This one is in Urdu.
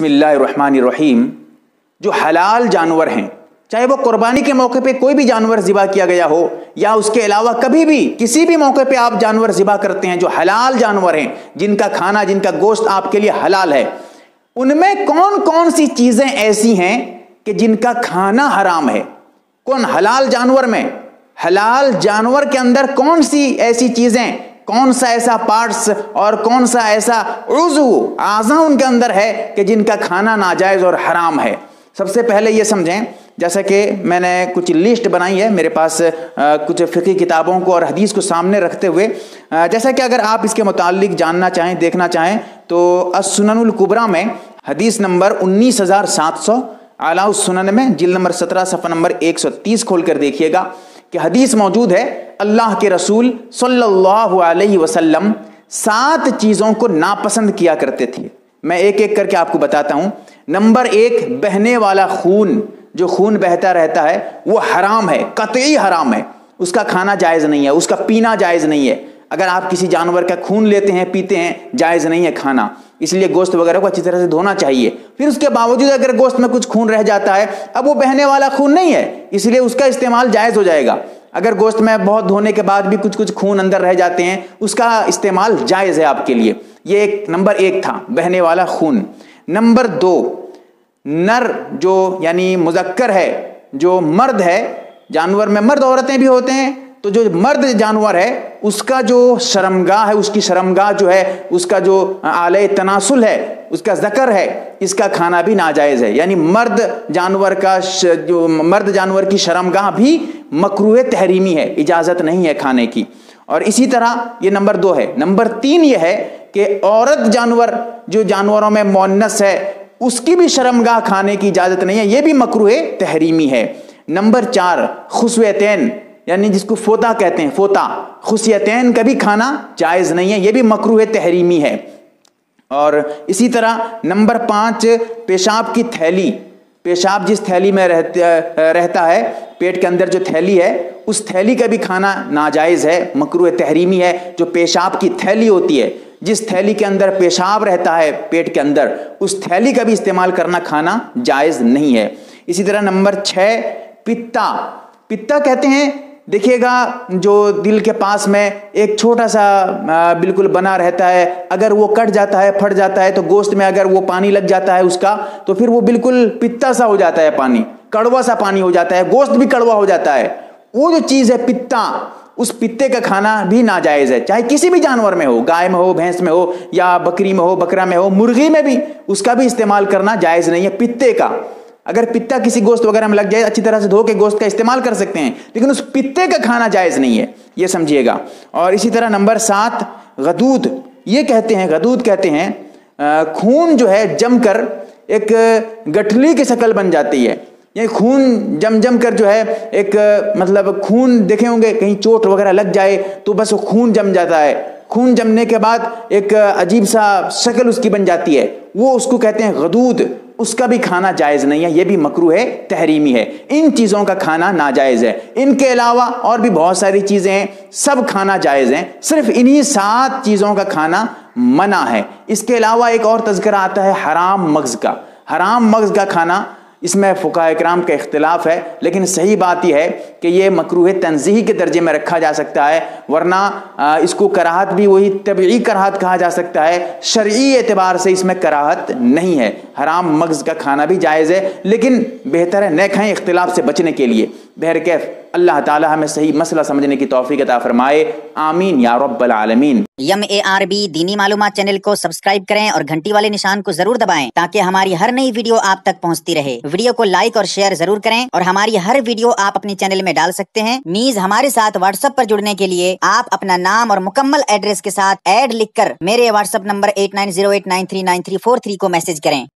بسم اللہ الرحمن الرحیم، جو حلال جانور ہیں، چاہے وہ قربانی کے موقع پہ کوئی بھی جانور ذبح کیا گیا ہو، یا اس کے علاوہ کبھی بھی کسی بھی موقع پہ آپ جانور ذبح کرتے ہیں، جو حلال جانور ہیں، جن کا کھانا، جن کا گوشت آپ کے لیے حلال ہے، ان میں کون کون سی چیزیں ایسی ہیں کہ جن کا کھانا حرام ہے؟ کون حلال جانور میں؟ حلال جانور کے اندر کون سی ایسی چیزیں کون سا ایسا پارٹس اور کون سا ایسا عضو اعضا ان کے اندر ہے کہ جن کا کھانا ناجائز اور حرام ہے؟ سب سے پہلے یہ سمجھیں، جیسا کہ میں نے کچھ لسٹ بنائی ہے میرے پاس کچھ فقی کتابوں کو اور حدیث کو سامنے رکھتے ہوئے جیسا کہ اگر آپ اس کے متعلق جاننا چاہیں، دیکھنا چاہیں، تو السنن القبرہ میں حدیث نمبر انیس ہزار سات سو، اعلیٰ السنن میں جلد نمبر سترہ، صفحہ نمبر ایک سو تیس کھول کر دیکھیے گا کہ حدیث موجود ہے اللہ کے رسول صلی اللہ علیہ وسلم سات چیزوں کو ناپسند کیا کرتے تھے۔ میں ایک ایک کر کے آپ کو بتاتا ہوں۔ نمبر ایک، بہنے والا خون، جو خون بہتا رہتا ہے، وہ حرام ہے، قطعی حرام ہے۔ اس کا کھانا جائز نہیں ہے، اس کا پینا جائز نہیں ہے۔ اگر آپ کسی جانور کا خون لیتے ہیں، پیتے ہیں، جائز نہیں ہے کھانا۔ اس لیے گوشت وغیرہ کو اچھی طرح سے دھونا چاہیے۔ پھر اس کے باوجود اگر گوشت میں کچھ خون رہ جاتا ہے، اب وہ بہنے والا خون نہیں ہے۔ اس لیے اس کا استعمال جائز ہو جائے گا۔ اگر گوشت میں بہت دھونے کے بعد بھی کچھ کچھ خون اندر رہ جاتے ہیں، اس کا استعمال جائز ہے آپ کے لیے۔ یہ ایک نمبر ایک تھا، بہنے والا خون۔ نمبر دو، نر جو یعنی مذکر ہے، جو مرد ہے، جانور میں مرد عورتیں بھی ہوتے ہیں، تو جو مرد جانور ہے، اس کا جو شرمگاہ ہے، اس کی شرمگاہ جو ہے، اس کا جو اعلی تناسل ہے، اس کا ذکر ہے، اس کا کھانا بھی ناجائز ہے۔ یعنی مرد جانور کا جو مرد جانور کی شرمگاہ بھی مکروح تحریمی ہے، اجازت نہیں ہے کھانے کی۔ اور اسی طرح یہ نمبر دو ہے۔ نمبر تین یہ ہے کہ عورت جانور جو جانوروں میں مونس ہے، اس کی بھی شرمگاہ کھانے کی اجازت نہیں ہے، یہ بھی مکروح تحریمی ہے۔ نمبر چار خسویتین یعنی جس کو فوتا کہتے ہیں فوتا خصیتین کا بھی کھانا جائز نہیں ہے، یہ بھی مکروح تحریمی ہے۔ اور اسی طرح نمبر پانچ، پیشاب کی تھیلی۔ پیشاب جس تھیلی میں رہتا ہے، پیٹ کے اندر جو تھیلی ہے، اس تھیلی کا بھی کھانا ناجائز ہے مکروح تحریمی ہے، جو پیشاب کی تھیلی ہوتی ہے۔ جس تھیلی کے اندر پیشاب رہتا ہے، پیٹ کے اندر، اس تھیلی کا بھی استعمال کرنا کھانا جائز نہیں ہے۔ اسی طرح نمبر چھ، پتا۔ پتا کہتے ہیں دیکھیے گا جو دل کے پاس میں ایک چھوٹا سا بالکل بنا رہتا ہے، اگر وہ کٹ جاتا ہے، پھٹ جاتا ہے، تو گوشت میں اگر وہ پانی لگ جاتا ہے اس کا، تو پھر وہ بالکل پتا سا ہو جاتا ہے پانی، کڑوا سا پانی ہو جاتا ہے، گوشت بھی کڑوا ہو جاتا ہے۔ وہ جو چیز ہے پتا، اس پتے کا کھانا بھی ناجائز ہے۔ چاہے کسی بھی جانور میں ہو، گائے میں ہو، بھینس میں ہو، یا بکری میں ہو، بکرا میں ہو، مرغی میں بھی اس کا بھی استعمال کرنا جائز نہیں ہے، پتے کا۔ اگر پتا کسی گوشت وغیرہ میں لگ جائے، اچھی طرح سے دھو کے گوشت کا استعمال کر سکتے ہیں، لیکن اس پتے کا کھانا جائز نہیں ہے، یہ سمجھیے گا۔ اور اسی طرح نمبر سات، غدود۔ یہ کہتے ہیں، غدود کہتے ہیں خون جو ہے جم کر ایک گٹھلی کی شکل بن جاتی ہے۔ یہ خون جم جم کر جو ہے ایک مطلب خون دیکھے ہوں گے، کہیں چوٹ وغیرہ لگ جائے تو بس خون جم جاتا ہے۔ خون جمنے کے بعد ایک عجیب سا شکل اس کی بن جاتی ہے۔ وہ اس کو کہتے ہیں غدود۔ اس کا بھی کھانا جائز نہیں ہے، یہ بھی مکرو ہے، تحریمی ہے۔ ان چیزوں کا کھانا ناجائز ہے۔ ان کے علاوہ اور بھی بہت ساری چیزیں ہیں، سب کھانا جائز ہیں۔ صرف انہی سات چیزوں کا کھانا منع ہے۔ اس کے علاوہ ایک اور تذکرہ آتا ہے، حرام مغز کا۔ حرام مغز کا کھانا اس میں فقہ اکرام کا اختلاف ہے، لیکن صحیح بات یہ ہے کہ یہ مقروح تنظیحی کے درجے میں رکھا جا سکتا ہے، ورنہ اس کو کراہت بھی وہی طبعی کراہت کہا جا سکتا ہے، شرعی اعتبار سے اس میں کراہت نہیں ہے۔ حرام مغز کا کھانا بھی جائز ہے، لیکن بہتر ہے نہ کھائیں اختلاف سے بچنے کے لیے۔ بہرکیف اللہ تعالی ہمیں صحیح مسئلہ سمجھنے کی توفیق عطا فرمائے۔ آمین یا رب العالمین۔ یم اے آر بی دینی معلومات چینل کو سبسکرائب کریں اور گھنٹی والے نشان کو ضرور دبائیں تاکہ ہماری ہر نئی ویڈیو آپ تک پہنچتی رہے۔ ویڈیو کو لائک اور شیئر ضرور کریں اور ہماری ہر ویڈیو آپ اپنے چینل میں ڈال سکتے ہیں۔ نیز ہمارے ساتھ واٹس ایپ پر جڑنے کے لیے آپ اپنا نام اور مکمل ایڈریس کے ساتھ ایڈ لکھ کر میرے WhatsApp number eight nine zero eight nine three nine three four three کو میسج کریں۔